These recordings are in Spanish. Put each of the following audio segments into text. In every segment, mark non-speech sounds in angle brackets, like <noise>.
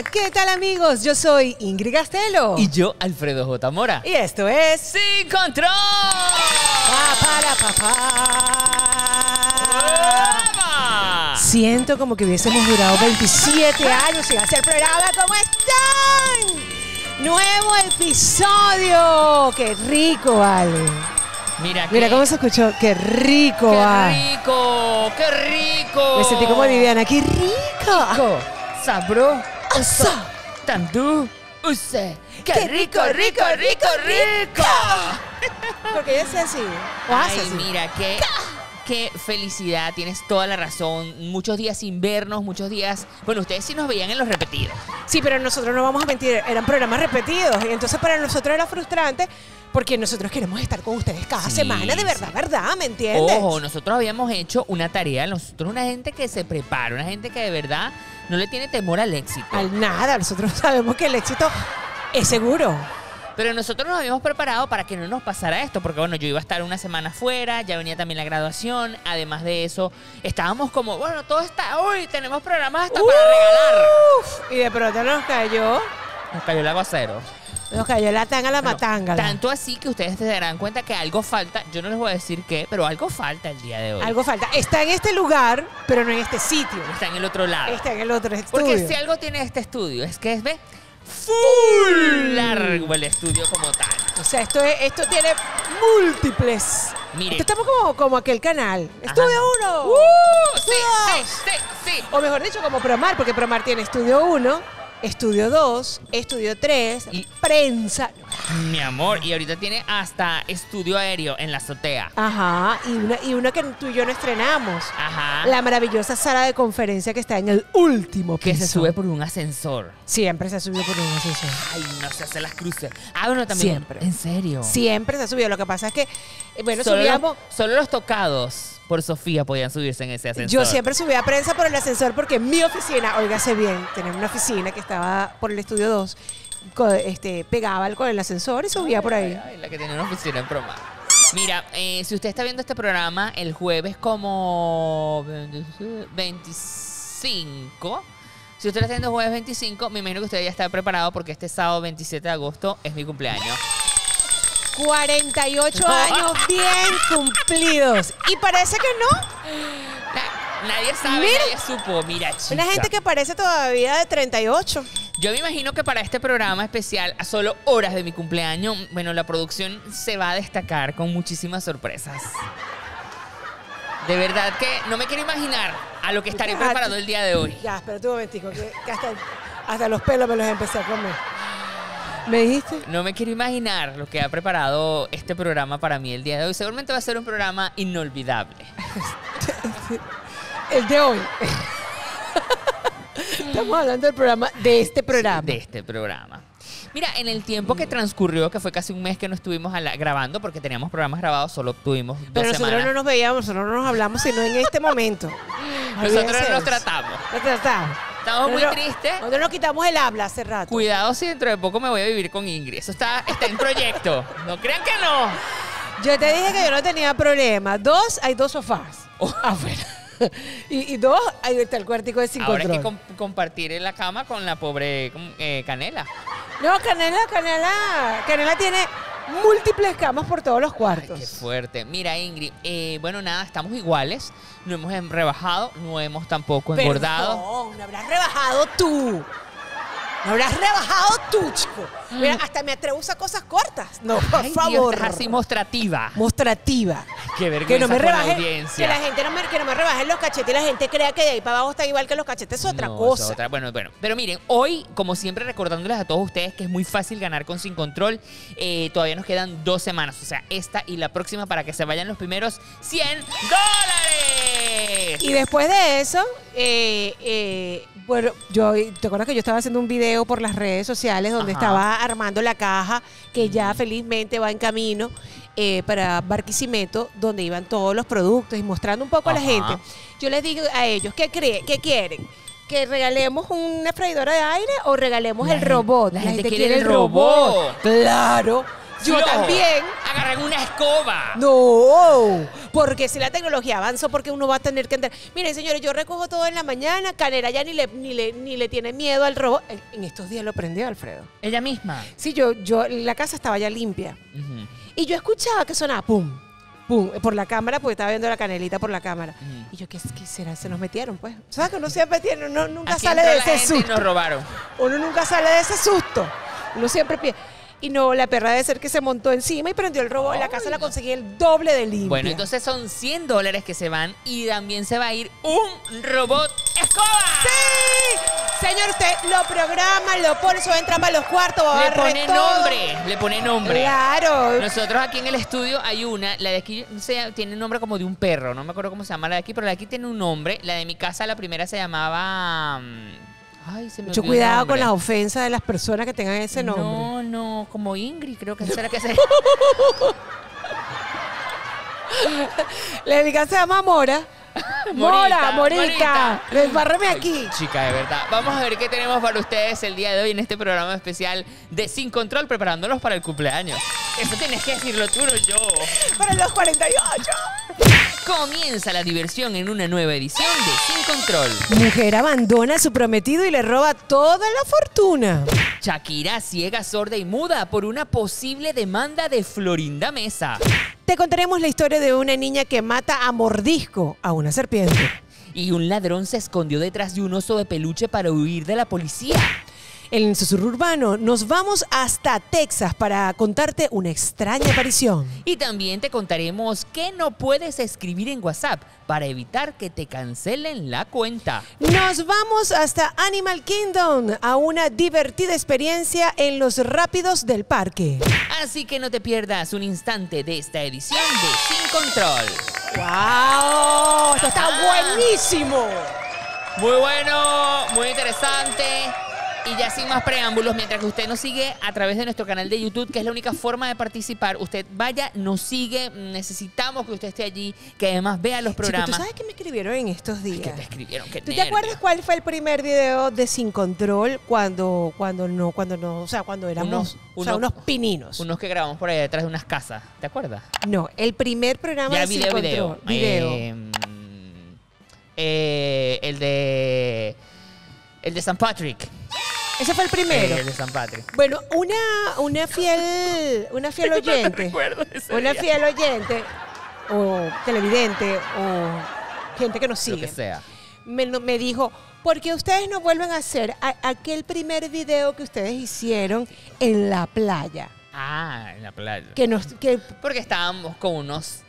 Hola, ¿qué tal amigos? Yo soy Ingrid Castelo. Y yo, Alfredo J. Mora. Y esto es... ¡Sin control! Pa, para, papá. ¡Eva! Siento como que hubiésemos durado 27 años sin hacer programa. ¿Cómo están? Nuevo episodio. ¡Qué rico, vale! Mira, Mira qué- cómo se escuchó. ¡Qué rico, ¡Qué rico! ¡Qué rico! Me sentí como Viviana. ¡Qué rico! Rico, sabro, Oso. tandú, use. ¡Qué, ¡Qué rico, rico, rico, rico! Porque ella es así. O hace Ay, así. mira, qué, qué felicidad, tienes toda la razón. Muchos días sin vernos, muchos días. Bueno, ustedes sí nos veían en los repetidos. Sí, pero nosotros no vamos a mentir, eran programas repetidos. Y entonces para nosotros era frustrante porque nosotros queremos estar con ustedes cada Sí, semana, de verdad, ¿verdad? ¿Me entiendes? Ojo, nosotros habíamos hecho una tarea, nosotros una gente que se prepara, una gente que de verdad no le tiene temor al éxito. Al nada, nosotros <laughs> sabemos que el éxito es seguro. Pero nosotros nos habíamos preparado para que no nos pasara esto, porque bueno, yo iba a estar una semana fuera, ya venía también la graduación, además de eso, estábamos como, bueno, todo está, uy, tenemos programas hasta para regalar. Uf, y de pronto nos cayó, Nos cayó el aguacero. nos cayó la tanga la Bueno, matanga. Tanto así que ustedes se darán cuenta que algo falta, yo no les voy a decir qué, pero algo falta el día de hoy. Algo falta. Está en este lugar, pero no en este sitio. está en el otro lado. Está en el otro estudio. Porque si algo tiene este estudio es que es, ve, full largo el estudio como tal. O sea, esto, es- esto tiene múltiples. Mire. Esto estamos como, como aquel canal. Estudio 1. ¡Uh! Sí, sí, sí, sí. O mejor dicho, como Promar, porque Promar tiene estudio 1, estudio 2, estudio 3, Y- prensa. Mi amor, y ahorita tiene hasta estudio aéreo en la azotea. Ajá, y una, y una que tú y yo no estrenamos. Ajá. La maravillosa sala de conferencia que está en el último que piso. se sube por un ascensor. Siempre se ha subido por un ascensor. Ay, no se hace las cruces. Ah, bueno, también. Siempre. ¿En serio? Siempre se ha subido. Lo que pasa es que, eh, bueno, solo, subíamos. los, solo los tocados por Sofía podían subirse en ese ascensor. Yo siempre subía a prensa por el ascensor porque mi oficina, óigase bien, tenemos una oficina que estaba por el estudio 2, co- este, pegaba con el ascensor y subía por ahí. Ay, la que tenía una oficina en Promar. Mira, eh, si usted está viendo este programa el jueves como 25, si usted lo está viendo jueves 25, me imagino que usted ya está preparado porque este sábado 27 de agosto es mi cumpleaños. 48 años bien cumplidos. Y parece que no. Na- nadie sabe, Mira. nadie supo. Mira, chica. Una gente que parece todavía de 38. Yo me imagino que para este programa especial, a solo horas de mi cumpleaños, bueno, la producción se va a destacar con muchísimas sorpresas. De verdad que no me quiero imaginar a lo que estaré preparado el día de hoy. Ya, espérate un momentico, que, que hasta, hasta los pelos me los empecé a comer. ¿Me dijiste? No me quiero imaginar lo que ha preparado este programa para mí el día de hoy. Seguramente va a ser un programa inolvidable. El de hoy. <laughs> Estamos hablando del programa, de este programa. De este programa. Mira, en el tiempo que transcurrió, que fue casi un mes que no estuvimos la- grabando, porque teníamos programas grabados, solo tuvimos dos Pero nosotros semanas. no nos veíamos, nosotros no nos hablamos, sino en este momento. Nosotros Olvídense nos tratamos. Nos tratamos. Estamos muy Nosotros- tristes. Nosotros nos quitamos el habla hace rato. Cuidado si dentro de poco me voy a vivir con Ingrid. Eso está, está en proyecto. No crean que no. Yo te dije que yo no tenía problema. Dos, hay dos sofás. <laughs> Afuera. Y, y dos, ahí está el cuartico de sin Ahora hay que compartir en la cama con la pobre eh, Canela. No, Canela, Canela. Canela tiene múltiples camas por todos los Ay, cuartos. qué fuerte. Mira, Ingrid, eh, bueno, nada, estamos iguales. No hemos em- rebajado, no hemos tampoco engordado. Perdón, no habrás rebajado tú. No habrás rebajado tú, chico. Mira, hasta me atrevo a usar cosas cortas. No, por Ay, Dios, favor. estás así mostrativa. Mostrativa. <laughs> Qué Que vergüenza no me con la audiencia. que la gente no me, que no me rebajen los cachetes y la gente crea que de ahí para abajo está igual que los cachetes es otra No, cosa. es otra. Bueno, bueno. Pero miren, hoy, como siempre, recordándoles a todos ustedes que es muy fácil ganar con Sin Control. eh, todavía nos quedan dos semanas. O sea, esta y la próxima para que se vayan los primeros 100 dólares. Y después de eso, eh, eh, bueno, yo, ¿te acuerdas que yo estaba haciendo un video por las redes sociales donde Ajá. estaba armando la caja que ya felizmente va en camino eh, para Barquisimeto, donde iban todos los productos y mostrando un poco a la gente? Yo les digo a ellos, ¿qué, cree, qué quieren? ¿Que regalemos una freidora de aire o regalemos La el robot? la gente quiere el robot. Claro. Yo también. Agarran una escoba. No, Porque si la tecnología avanzó, porque uno va a tener que entender. Miren, señores, yo recojo todo en la mañana. Canera ya ni le, ni le, ni le tiene miedo al robo. En, en estos días lo prendió Alfredo. Ella misma. Sí, yo, yo, la casa estaba ya limpia. Y yo escuchaba que sonaba pum, pum, por la cámara, porque estaba viendo la canelita por la cámara. Y yo, ¿qué, qué será? Se nos metieron, pues. ¿Sabes que uno siempre tiene, uno nunca Aquí sale de ese susto? nos robaron. Uno nunca sale de ese susto. Uno siempre pide. Y no, la perra debe ser que se montó encima y prendió el robo. En la casa la conseguí el doble de limpia. Bueno, entonces son 100 dólares que se van y también se va a ir un robot escoba. ¡Sí! Señor, usted lo programa, lo pone, eso entra para los cuartos, a Le pone todo. nombre, le pone nombre. Claro. Nosotros aquí en el estudio hay una, la de aquí tiene un nombre como de un perro, no me acuerdo cómo se llama la de aquí, pero la de aquí tiene un nombre. La de mi casa, la primera se llamaba... Ay, se me Mucho cuidado con las ofensas de las personas que tengan ese nombre. No, no, como Ingrid, creo que la que <laughs> se... La de mi casa se llama Mora. <laughs> Mora, Morita. Desbárrame aquí. Chica, de verdad. Vamos a ver qué tenemos para ustedes el día de hoy en este programa especial de Sin Control, preparándolos para el cumpleaños. Eso tienes que decirlo tú, no yo. Para los 48. Comienza la diversión en una nueva edición de Sin Control. Mujer abandona a su prometido y le roba toda la fortuna. Shakira ciega, sorda y muda por una posible demanda de Florinda Mesa. Te contaremos la historia de una niña que mata a mordisco a una serpiente. Y un ladrón se escondió detrás de un oso de peluche para huir de la policía. En el susurro urbano nos vamos hasta Texas para contarte una extraña aparición. Y también te contaremos que no puedes escribir en WhatsApp para evitar que te cancelen la cuenta. Nos vamos hasta Animal Kingdom a una divertida experiencia en los rápidos del parque. Así que no te pierdas un instante de esta edición de Sin Control. ¡Wow! ¡Esto está buenísimo! Muy bueno, muy interesante. Y ya sin más preámbulos, mientras que usted nos sigue a través de nuestro canal de YouTube, que es la única forma de participar, usted vaya, nos sigue, necesitamos que usted esté allí, que además vea los Chico, ¿tú programas. sabes qué me escribieron en estos días? que te escribieron, ¿Tú te acuerdas cuál fue el primer video de Sin Control cuando, cuando no, cuando no, o sea, cuando éramos, Unos- o sea, unos- unos pininos? Unos que grabamos por ahí detrás de unas casas, ¿te acuerdas? No, el primer programa Ya de video, Sin video. Control. Video. Eh, eh, el de. El de San Patrick. Ese fue el primero. Eh, el de San Patrick. Bueno, una, una fiel, una fiel <laughs> oyente, recuerdo de ese una día. fiel oyente, o televidente, o gente que nos Lo sigue, que sea. me, me dijo, ¿por qué ustedes no vuelven a hacer a- aquel primer video que ustedes hicieron en la playa? Ah, en la playa. Que nos, que, Porque estábamos con unos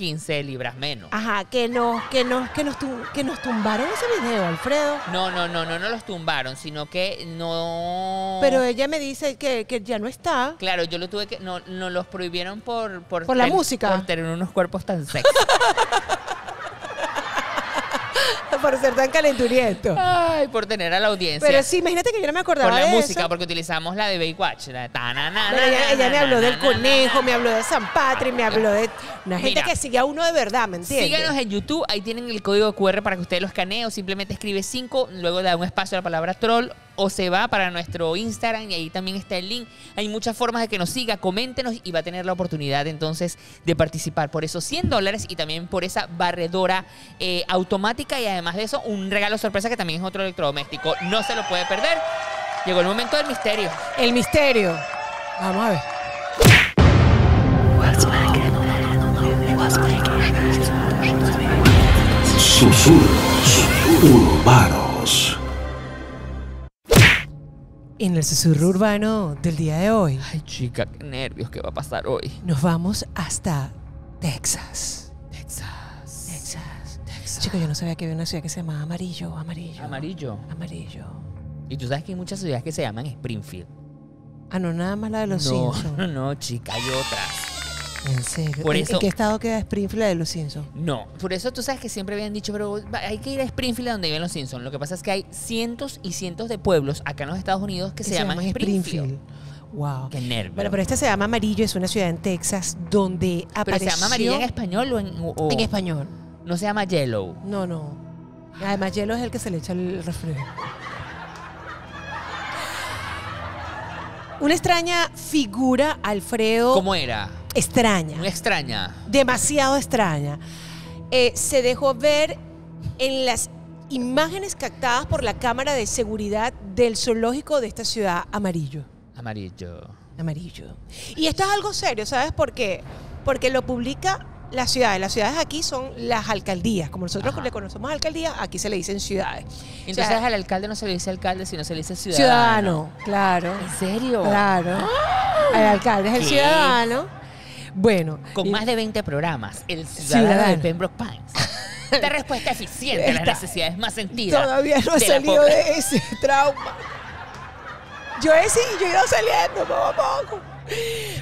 15 libras menos. ajá, que nos, que nos, que nos, tum- que nos tumbaron ese video, Alfredo. No, no, no, no, no los tumbaron, sino que no. Pero ella me dice que, que ya no está. Claro, yo lo tuve que. No, no los prohibieron por. Por, Por la música. Por tener unos cuerpos tan sexy. <laughs> <laughs> Por ser tan calenturiento. Ay, por tener a la audiencia. Pero sí, imagínate que yo no me acordaba Por la de música, eso. porque utilizamos la de Baywatch. La de tanana, Pero ella, ella me habló del conejo, me habló de San Patrick, me habló de una gente Mira. que sigue a uno de verdad, ¿me entiendes? Síganos en YouTube, ahí tienen el código QR para que usted lo escanee o simplemente escribe 5, luego da un espacio a la palabra troll o se va para nuestro Instagram y ahí también está el link. Hay muchas formas de que nos siga, coméntenos y va a tener la oportunidad entonces de participar por esos 100 dólares y también por esa barredora eh, automática y además de eso un regalo sorpresa que también es otro electrodoméstico. No se lo puede perder. Llegó el momento del misterio. El misterio. Vamos a ver. Susurros urbanos. En el susurro urbano del día de hoy, Ay, chica, qué nervios, ¿qué va a pasar hoy? nos vamos hasta Texas. Texas. Texas. Texas. Chicos, yo no sabía que había una ciudad que se llamaba Amarillo, Amarillo. Amarillo. Amarillo. Y tú sabes que hay muchas ciudades que se llaman Springfield. Ah, no, nada más la de los no, Simpsons. no, <laughs> no, chica, hay otras. En serio. Por ¿En- eso- ¿En qué estado queda Springfield de los Simpsons? No, por eso tú sabes que siempre habían dicho, pero hay que ir a Springfield donde viven los Simpsons. Lo que pasa es que hay cientos y cientos de pueblos acá en los Estados Unidos que se, llaman Springfield. Wow. Qué nervio. Bueno, pero este se llama Amarillo, es una ciudad en Texas donde ¿Pero apareció... se llama amarilla en español o en, o- En español. No se llama Yellow. No, no. Además, hielo es el que se le echa el refresco. Una extraña figura, Alfredo. ¿Cómo era? Extraña, Muy extraña. demasiado extraña. Eh, se dejó ver en las imágenes captadas por la cámara de seguridad del zoológico de esta ciudad amarillo. Amarillo. Amarillo. Y esto es algo serio, ¿sabes por qué? Porque lo publica la ciudad. Las ciudades aquí son las alcaldías. Como nosotros Ajá. le conocemos alcaldías, aquí se le dicen ciudades. Entonces O sea, al alcalde no se le dice alcalde, sino se le dice ciudadano. ciudadano, claro. ¿En serio? Claro. El alcalde es el ciudadano. Bueno. Con y- más de 20 programas, el ciudadano, Ciudadano. de Pembroke Pines. <laughs> Da respuesta eficiente a las necesidades más sentidas. Todavía no he salido de ese trauma. Yo he, sí, yo he ido saliendo poco a poco.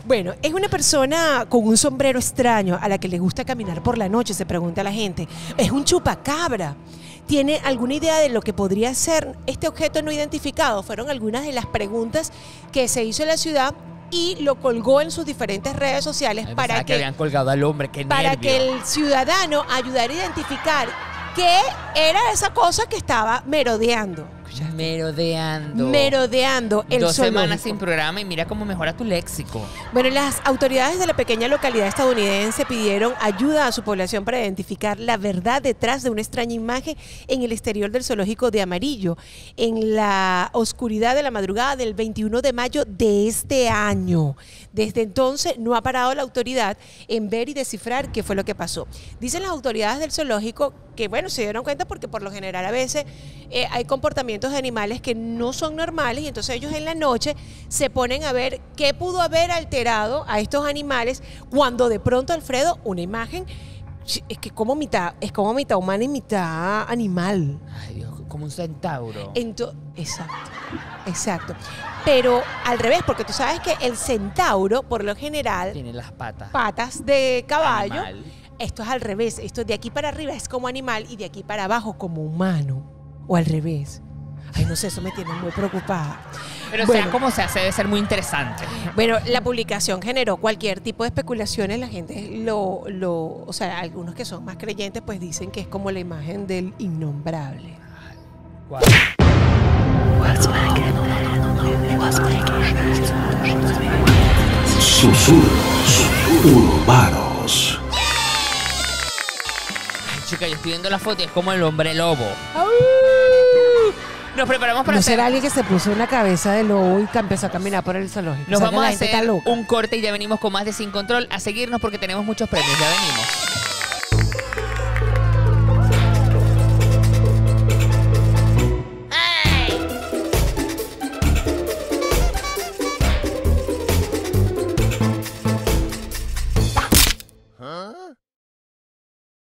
Bueno, es una persona con un sombrero extraño a la que le gusta caminar por la noche, se pregunta la gente. Es un chupacabra. ¿Tiene alguna idea de lo que podría ser este objeto no identificado? Fueron algunas de las preguntas que se hizo en la ciudad y lo colgó en sus diferentes redes sociales Ay, para que, habían colgado al hombre, qué para nervio. que el ciudadano ayudara a identificar qué era esa cosa que estaba merodeando. Merodeando. Merodeando el Dos semanas sin programa y mira cómo mejora tu léxico. Bueno, las autoridades de la pequeña localidad estadounidense pidieron ayuda a su población para identificar la verdad detrás de una extraña imagen en el exterior del zoológico de Amarillo, en la oscuridad de la madrugada del 21 de mayo de este año. Desde entonces no ha parado la autoridad en ver y descifrar qué fue lo que pasó. Dicen las autoridades del zoológico que, bueno, se dieron cuenta porque por lo general a veces eh, hay comportamientos de animales que no son normales y entonces ellos en la noche se ponen a ver qué pudo haber alterado a estos animales cuando de pronto, Alfredo, una imagen es que como mitad, es como mitad humana y mitad animal. Ay, Dios, como un centauro. Ento- exacto, exacto. Pero al revés, porque tú sabes que el centauro, por lo general, Tiene las patas. patas de caballo. Animal. Esto es al revés. Esto de aquí para arriba es como animal y de aquí para abajo como humano. O al revés. Ay, no sé, eso me tiene muy preocupada. Pero Bueno. sea como sea, se debe ser muy interesante. Bueno, la publicación generó cualquier tipo de especulaciones. La gente lo, lo, o sea, algunos que son más creyentes, pues dicen que es como la imagen del innombrable. Guau. Susurros urbanos. Ay, chica, yo estoy viendo la foto y es como el hombre lobo. Nos preparamos para ¿No hacer... será alguien que se puso una cabeza de lobo y que empezó a caminar por el zoológico? Nos O sea, que vamos la a gente está hacer loca. un corte y ya venimos con más de Sin Control a seguirnos porque tenemos muchos premios. Ya venimos.